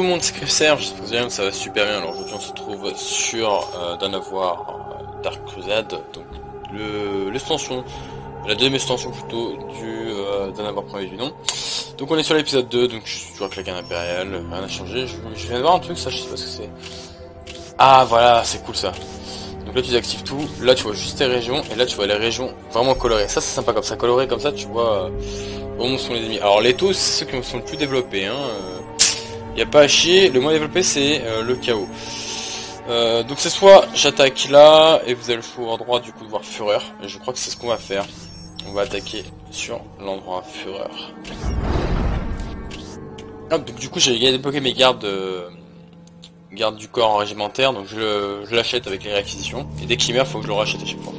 tout le monde que Serge, ça va super bien. Alors aujourd'hui on se trouve sur euh, d'un avoir euh, Dark Crusade, donc l'extension, la deuxième extension plutôt du euh, d'un avoir premier du nom. Donc on est sur l'épisode 2, donc je suis toujours avec la impériale, rien n'a changé. Je, viens de voir un truc, ça je sais pas ce que c'est. Ah voilà, c'est cool ça. Donc là tu désactives tout, là tu vois juste tes régions, et là tu vois les régions vraiment colorées. Ça c'est sympa comme ça, coloré comme ça, tu vois euh, où sont les ennemis. Alors les taux c'est ceux qui sont le plus développés. Hein. Y a pas à chier, le moins développé c'est euh, le chaos. Euh, donc c'est soit j'attaque là, et vous avez le choix endroit du coup de voir fureur, et je crois que c'est ce qu'on va faire. On va attaquer sur l'endroit fureur. Hop, donc du coup j'ai débloqué mes gardes euh, gardes du corps en régimentaire, donc je l'achète avec les réquisitions, et dès qu'il meurt faut que je le rachète à chaque fois.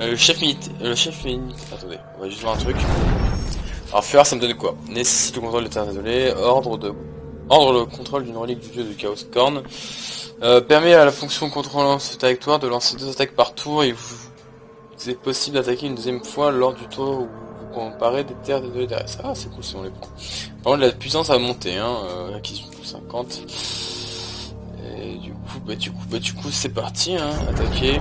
le chef militaire, le chef militaire, attendez, on va juste voir un truc. Alors fureur ça me donne quoi? Nécessite le contrôle de terre désolé, ordre de ordre le contrôle d'une relique du dieu de Chaos Corn. Euh, permet à la fonction contrôlant ce territoire de lancer deux attaques par tour et vous c'est possible d'attaquer une deuxième fois lors du tour où vous comparez des terres désolées derrière. Ah c'est cool si on les prend. Par contre la puissance a monté, hein, euh, acquisition 50. Et du coup, bah du coup, bah du coup c'est parti, hein, attaquer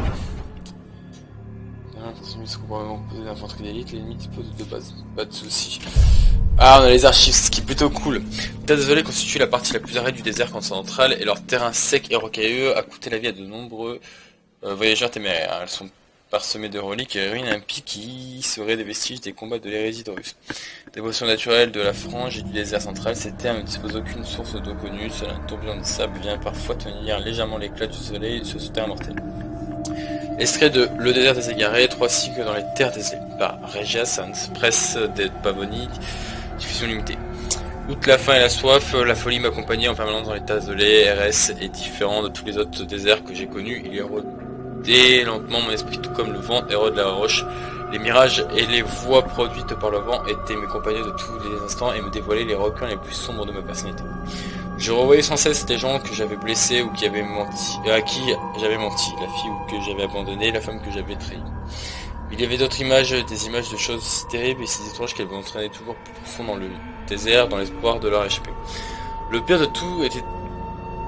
de base, pas de soucis. Ah, on a les archives, ce qui est plutôt cool. Terre désolée constitue la partie la plus aride du désert central et leur terrain sec et rocailleux a coûté la vie à de nombreux euh, voyageurs téméraires. Elles sont parsemées de reliques et ruines impies qui seraient des vestiges des combats de l'hérésie d'Horus. Dévotion naturelle de la frange et du désert central, ces terres ne disposent d'aucune source d'eau connue, seul un tourbillon de sable vient parfois tenir légèrement l'éclat du soleil sur ce terrain mortel. Extrait de Le désert des égarés, trois cycles dans les terres des par Regia Sans, presse des Pavoni, diffusion limitée. Outre la faim et la soif, la folie m'accompagnait en permanence dans les tasses de lait. RS est différent de tous les autres déserts que j'ai connus. Il érodait lentement mon esprit tout comme le vent érode la roche. Les mirages et les voix produites par le vent étaient mes compagnons de tous les instants et me dévoilaient les recoins les plus sombres de ma personnalité. Je revoyais sans cesse des gens que j'avais blessés ou qui avaient menti, à qui j'avais menti, la fille que j'avais abandonnée, la femme que j'avais trahie. Il y avait d'autres images, des images de choses si terribles et si étranges qu'elles m'entraînaient toujours plus profond dans le désert, dans l'espoir de leur échapper. Le pire de tout était,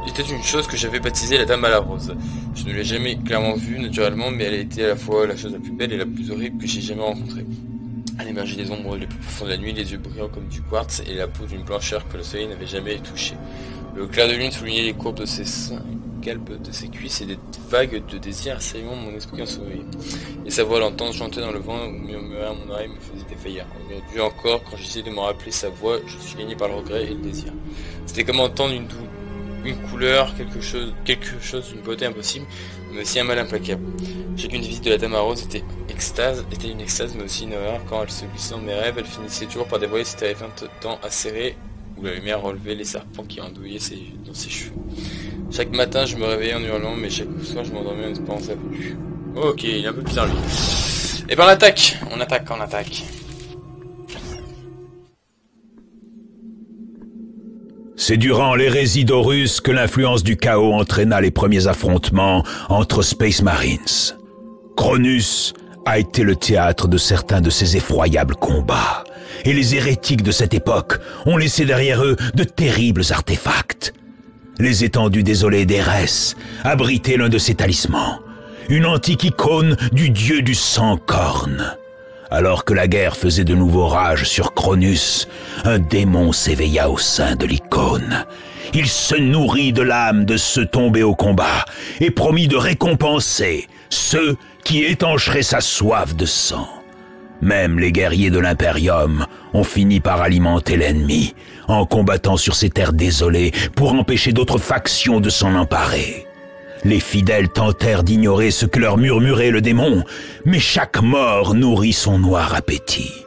était une chose que j'avais baptisée la Dame à la Rose. Je ne l'ai jamais clairement vue, naturellement, mais elle était à la fois la chose la plus belle et la plus horrible que j'ai jamais rencontrée. Elle émergeait des ombres les plus profondes de la nuit, les yeux brillants comme du quartz et la peau d'une blancheur que le soleil n'avait jamais touchée. Le clair de lune soulignait les courbes de ses seins, galbes de ses cuisses et des vagues de désir assaillant mon esprit enseveli. Et sa voix l'entendre chanter dans le vent ou murmurer à mon oreille me faisait défaillir. Aujourd'hui encore, quand j'essayais de me rappeler sa voix, je suis gagné par le regret et le désir. C'était comme entendre une douce une couleur, quelque chose, quelque chose d'une beauté impossible, mais aussi un mal implacable. Chacune des visites de la Dame à Rose était extase, était une extase, mais aussi une horreur. Quand elle se glissait dans mes rêves, elle finissait toujours par dévoiler ses terrifiantes dents acérées, où la lumière relevait les serpents qui andouillaient ses, dans ses cheveux. Chaque matin, je me réveillais en hurlant, mais chaque soir, je m'endormais en espérant sa vue. Ok, il est un peu bizarre lui. Et eh ben on attaque On attaque, on attaque. C'est durant l'hérésie d'Horus que l'influence du chaos entraîna les premiers affrontements entre Space Marines. Cronus a été le théâtre de certains de ces effroyables combats, et les hérétiques de cette époque ont laissé derrière eux de terribles artefacts. Les étendues désolées d'Erès abritaient l'un de ces talismans, une antique icône du dieu du sang-corne. Alors que la guerre faisait de nouveau rage sur Cronus, un démon s'éveilla au sein de l'icône. Il se nourrit de l'âme de ceux tombés au combat et promit de récompenser ceux qui étancheraient sa soif de sang. Même les guerriers de l'Imperium ont fini par alimenter l'ennemi en combattant sur ces terres désolées pour empêcher d'autres factions de s'en emparer. Les fidèles tentèrent d'ignorer ce que leur murmurait le démon, mais chaque mort nourrit son noir appétit.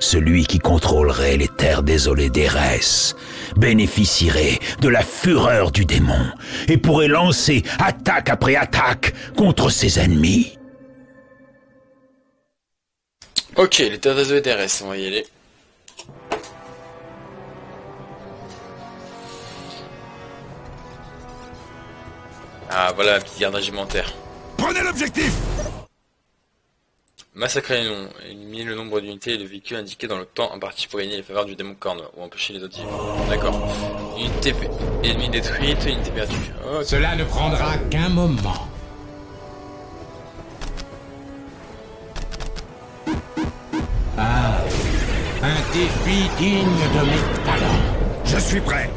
Celui qui contrôlerait les terres désolées d'Erès bénéficierait de la fureur du démon et pourrait lancer attaque après attaque contre ses ennemis. Ok, les terres désolées d'Erès, on va y aller. Ah voilà la petite garde régimentaire. Prenez l'objectif Massacrer les noms, éliminer le nombre d'unités et de véhicules indiqués dans le temps imparti pour gagner les faveurs du démon corne ou empêcher les autres D'accord. Unité ennemie détruite, unité perdue. Ok. Cela ne prendra qu'un moment. Ah, un défi digne de mes talents. Je suis prêt.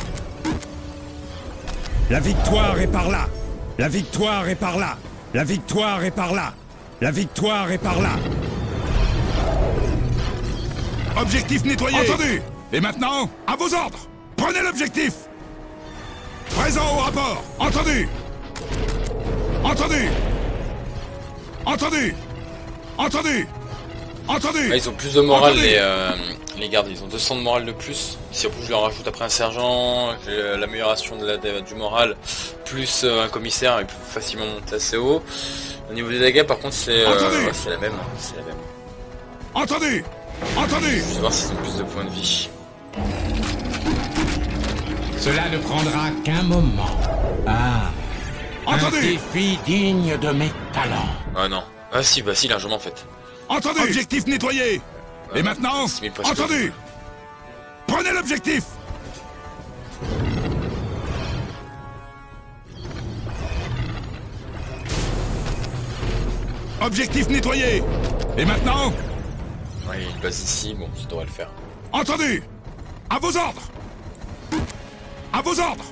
La victoire est par là. La victoire est par là. La victoire est par là. La victoire est par là. Objectif nettoyé. Entendu. Et maintenant, à vos ordres. Prenez l'objectif. Présent au rapport. Entendu. Entendu. Entendu. Entendu. Entendu. Ah, ils ont plus de morale Entendu. les, euh, les gardes, ils ont 200 de morale de plus. Si en plus je leur rajoute après un sergent, j'ai euh, l'amélioration de la, de- du moral, plus euh, un commissaire, ils peuvent facilement monter assez haut. Au niveau des dégâts par contre c'est euh, ouais, la même. C'est la même. Entendu. Entendu. Je vais voir s'ils ont plus de points de vie. Cela ne prendra qu'un moment. Ah, un défi digne de mes talents. Ah non. Ah si, bah si largement en fait. Entendu. Objectif nettoyé. Et maintenant, entendu. Prenez l'objectif. Objectif nettoyé. Et maintenant, Ouais, il base ici, bon ça devrait le faire. entendu. À vos ordres. À vos ordres.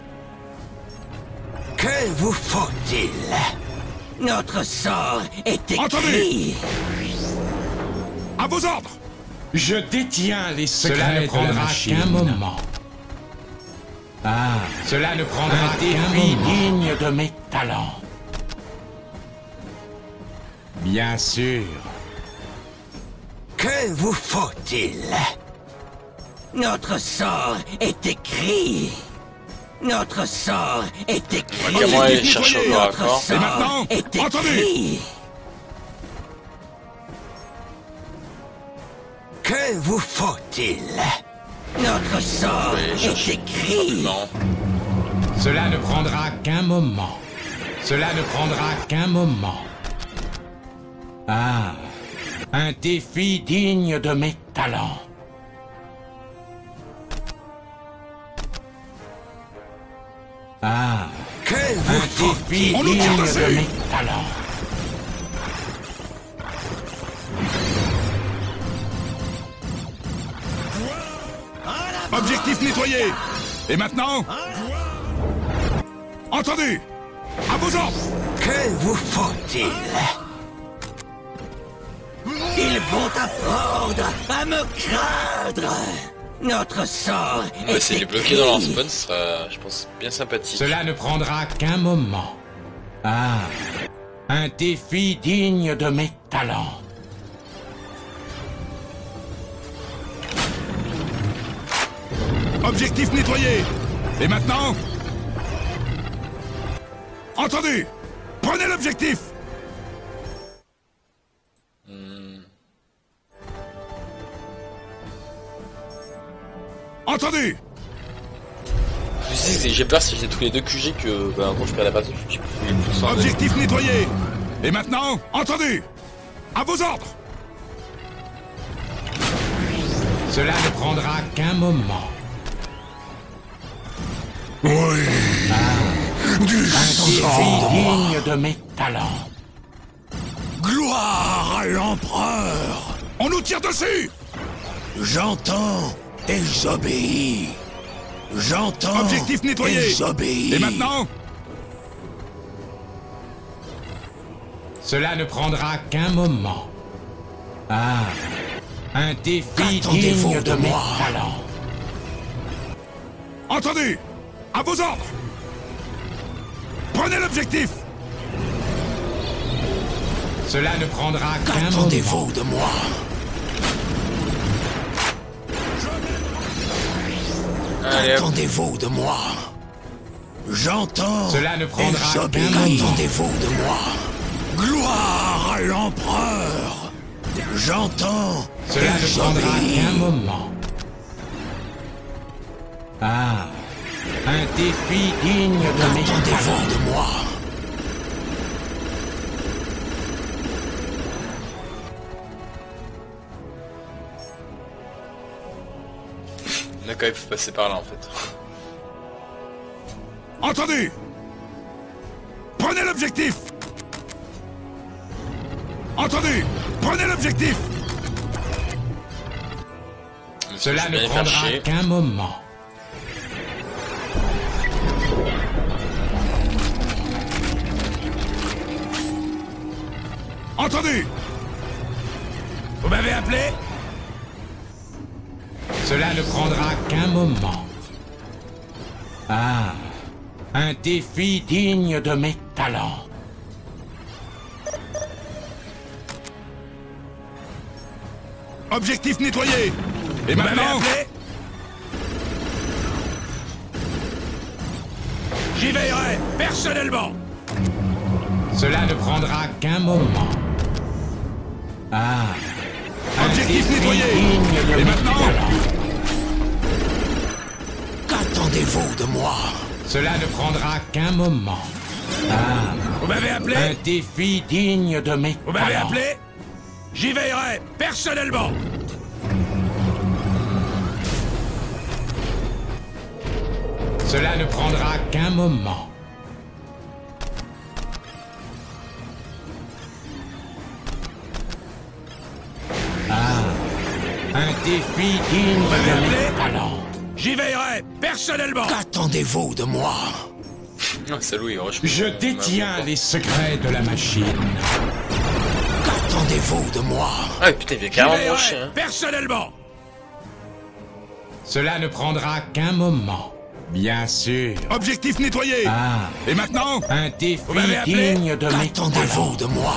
Que vous faut-il? Notre sort est écrit. Entendu. À vos ordres. Je détiens les secrets Cela de ne la prendra qu'un moment. Ah, cela ne prendra un défi digne de mes talents. Bien sûr. Que vous faut-il? Notre sort est écrit. Notre sort est écrit. Ok, moi, aller chercher au corps à Notre corps. Et maintenant, est entendu. Que vous faut-il? Notre sort est écrit. Non. Cela ne prendra qu'un moment. Cela ne prendra qu'un moment. Ah, un défi digne de mes talents. Ah, Que un vous défi digne de mes talents. Objectif nettoyé. Et maintenant, entendu. À vos ordres. Que vous faut-il? Ils vont apprendre à me craindre Notre sort est de les bloquer dans leur spawn, ce sera, je pense, bien sympathique. Cela ne prendra qu'un moment. Ah, un défi digne de mes talents. Objectif nettoyé. Et maintenant, entendu. Prenez l'objectif. Entendu. Je dit, j'ai peur si j'ai tous les deux QG que, bah, bon, je perds la partie, je plus. Objectif nettoyé. Et maintenant, entendu. À vos ordres. Cela ne prendra qu'un moment. Oui. Un défi digne de mes talents. Gloire à l'empereur. On nous tire dessus. J'entends et j'obéis. J'entends Objectif nettoyé. et j'obéis. Et maintenant, Cela ne prendra qu'un moment. Ah, un défi digne de, de mes moi? talents. entendu. À vos ordres. Prenez l'objectif. Cela ne prendra qu'un moment. Qu'attendez-vous de moi? Qu'attendez-vous de moi? J'entends Cela ne prendra qu'un moment. Qu'attendez-vous de moi? Gloire à l'empereur J'entends Cela ne prendra qu'un moment. Ah, un défi digne de mes de moi D'accord, ils passer par là en fait. Entendu Prenez l'objectif! Entendu Prenez l'objectif! Cela ne prendra qu'un moment. Entendu Vous m'avez appelé Cela ne prendra qu'un moment. Ah, un défi digne de mes talents. Objectif nettoyé Et maintenant J'y veillerai, personnellement Cela ne prendra qu'un moment. Ah, un Objectif défi nettoyé. digne de Et maintenant. Qu'attendez-vous de moi? Cela ne prendra qu'un moment. Ah, Vous m'avez appelé? Un défi digne de mes Vous m'avez appelé? J'y veillerai, personnellement Cela ne prendra qu'un moment. Un défi digne de talents. J'y veillerai, personnellement Qu'attendez-vous de moi? Ah, salaud, il rush. Je détiens les secrets de la machine. Qu'attendez-vous de moi? Ah putain, il J'y carrément veillerai, brancher. Hein. personnellement Cela ne prendra qu'un moment. Bien sûr. Objectif nettoyé Ah, Et maintenant un défi digne de mes talents. de moi?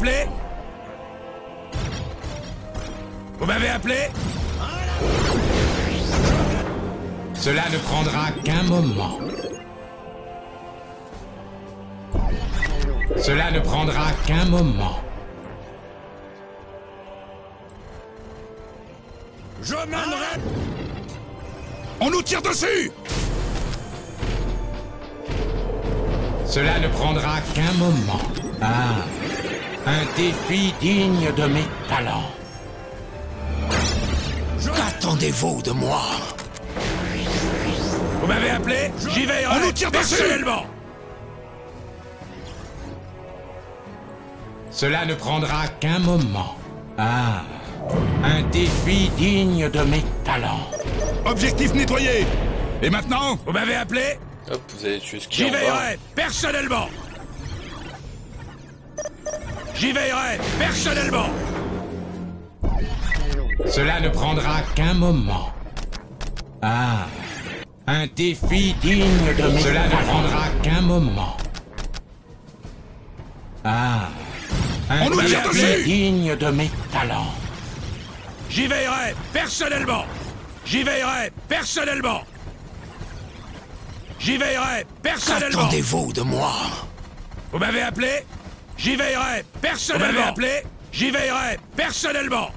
Appelé Vous m'avez appelé Cela ne prendra qu'un moment. Cela ne prendra qu'un moment. Je mènerai On nous tire dessus Cela ne prendra qu'un moment. Ah, un défi digne de mes talents. Qu'attendez-vous de moi? Vous m'avez appelé? J'y veillerai On nous tire personnellement. Cela ne prendra qu'un moment. Ah, un défi digne de mes talents. Objectif nettoyé. Et maintenant? Vous m'avez appelé? Hop, vous allez tuer ce qui J'y en bas. veillerai personnellement J'y veillerai personnellement. Cela ne prendra qu'un moment. Ah, un défi digne de mes Cela ne prendra qu'un moment. Ah, un On défi digne de mes talents. J'y veillerai personnellement. J'y veillerai personnellement. J'y veillerai personnellement. Qu'attendez-vous de moi? Vous m'avez appelé? J'y veillerai personnellement. Vous m'avez appelé J'y veillerai personnellement.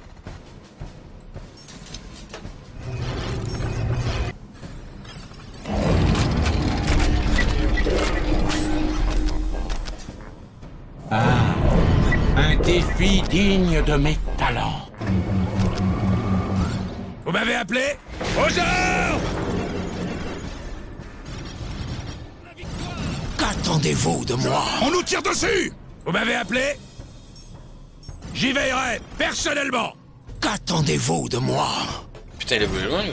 Un défi digne de mes talents. Vous m'avez appelé? Heures Qu'attendez-vous de moi? On nous tire dessus Vous m'avez appelé J'y veillerai personnellement Qu'attendez-vous de moi Putain, il a volé loin lui.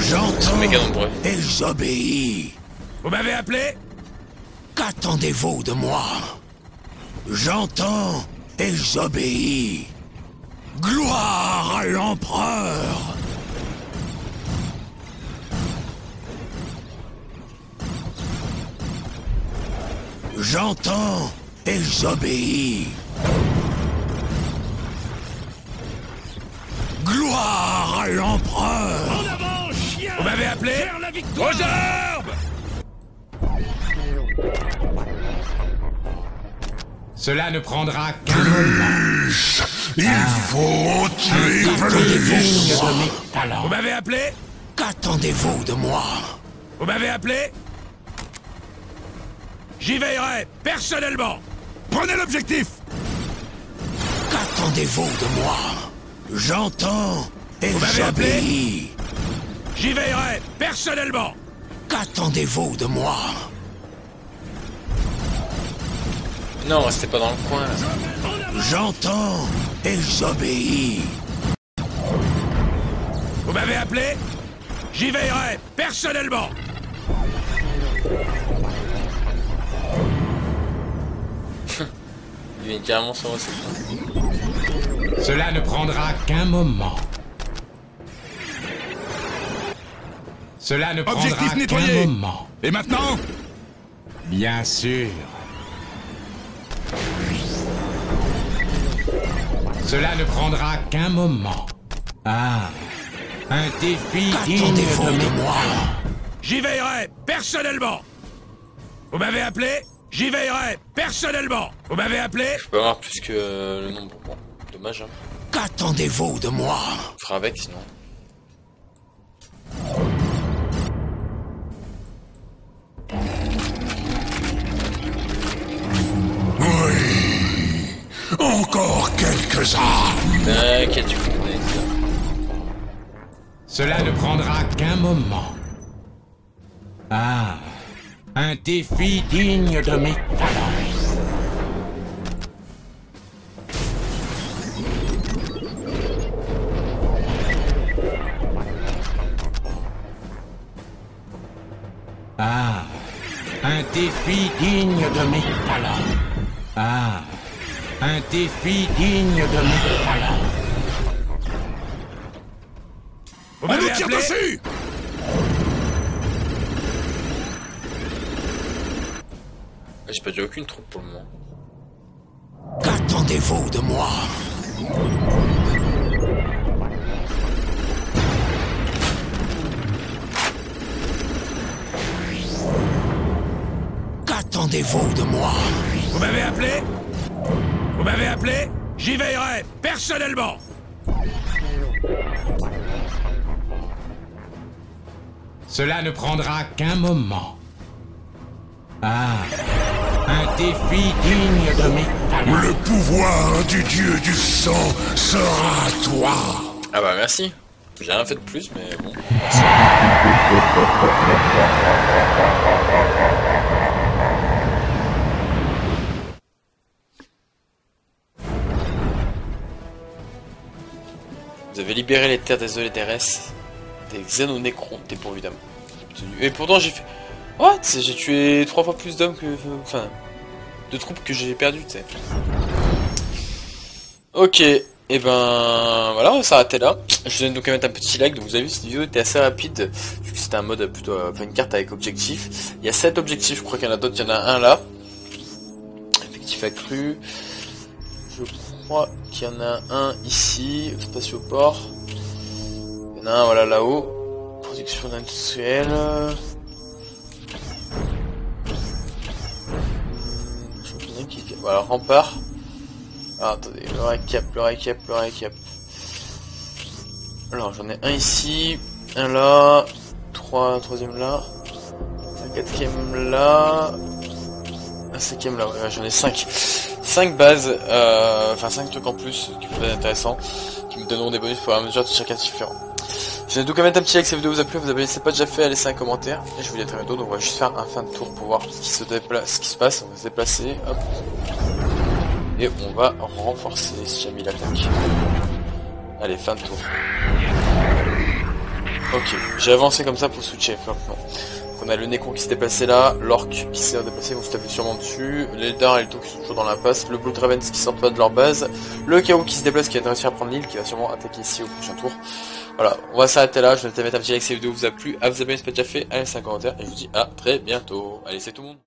J'entends méga nombreux. et j'obéis. Vous m'avez appelé Qu'attendez-vous de moi J'entends et j'obéis. Gloire à l'empereur J'entends et j'obéis. Gloire à l'empereur. Vous m'avez appelé Aux herbes. Cela ne prendra qu'un moment. Il faut tuer mes Vous m'avez appelé? Qu'attendez-vous de moi? Vous m'avez appelé? J'y veillerai personnellement Prenez l'objectif Qu'attendez-vous de moi? J'entends et Vous m'avez appelé? j'obéis. J'y veillerai, personnellement Qu'attendez-vous de moi? Non, restez pas dans le coin. là. J'entends et j'obéis. Vous m'avez appelé? J'y veillerai, personnellement Carrément recette. Cela ne prendra qu'un moment. Cela ne prendra Objectif qu'un nettoyé. moment. Et maintenant Bien sûr. Cela ne prendra qu'un moment. Ah, un défi digne de moi J'y veillerai, personnellement Vous m'avez appelé J'y veillerai, personnellement Vous m'avez appelé Je peux avoir plus que euh, le nombre. Bon, dommage, hein. Qu'attendez-vous de moi? On fera avec sinon. Oui. Encore quelques-uns. T'inquiète, tu. Cela ne prendra qu'un moment. Ah, un défi digne de mes talents. Ah, un défi digne de mes talents. Ah, un défi digne de mes talents. On nous tire dessus Déjà aucune troupe pour le moment. Qu'attendez-vous de moi. Qu'attendez-vous de moi. Vous m'avez appelé? Vous m'avez appelé? J'y veillerai, personnellement! Cela ne prendra qu'un moment. Ah, un défi digne de mes talents. Le pouvoir du dieu du sang sera à toi Ah bah merci. J'ai rien fait de plus, mais bon. Vous avez libéré les terres des Olédérès, des Xenonécrons dépourvus d'âme. Et pourtant j'ai fait... What? J'ai tué trois fois plus d'hommes que... Enfin... De troupes que j'ai perdu, tu sais. Ok, et ben voilà, on va s'arrêter là. Je vous donne donc à mettre un petit like, donc vous avez vu cette vidéo était assez rapide, vu que c'était un mode plutôt, euh, enfin une carte avec objectif. Il y a 7 objectifs, je crois qu'il y en a d'autres, il y en a un là. Effectif accru. Je crois qu'il y en a un ici, spatioport. Il y en a un voilà là-haut. Production industrielle. Voilà, rempart. Ah, attendez, le récap, le récap, le récap. Alors, j'en ai un ici, un là, trois, un troisième là, un quatrième là, un cinquième là, j'en ai cinq. Cinq bases, euh, enfin cinq trucs en plus qui peuvent être intéressants, qui me donneront des bonus pour la mesure de chacun différent. Je vais donc mettre un petit like si la vidéo vous a plu, vous c'est pas déjà fait, à laisser un commentaire, et je vous dis à très bientôt, donc on va juste faire un fin de tour pour voir ce qui se déplace, ce qui se passe, on va se déplacer, hop. Et on va renforcer si jamais il. Allez, fin de tour. Ok, j'ai avancé comme ça pour switcher maintenant. Donc on a le Nécron qui s'est déplacé là, l'Orc qui s'est déplacé, vous se tapez sûrement dessus, l'Elder et le Tour qui sont toujours dans l'impasse, le Blood Ravens qui sortent pas de leur base, le Chaos qui se déplace qui a réussi à prendre l'île, qui va sûrement attaquer ici au prochain tour. Voilà, on va s'arrêter là, je vais te mettre un petit like si la vidéo vous a plu, à vous abonner si ce pas déjà fait, à laisser un commentaire, et je vous dis à très bientôt. Allez, c'est tout le monde.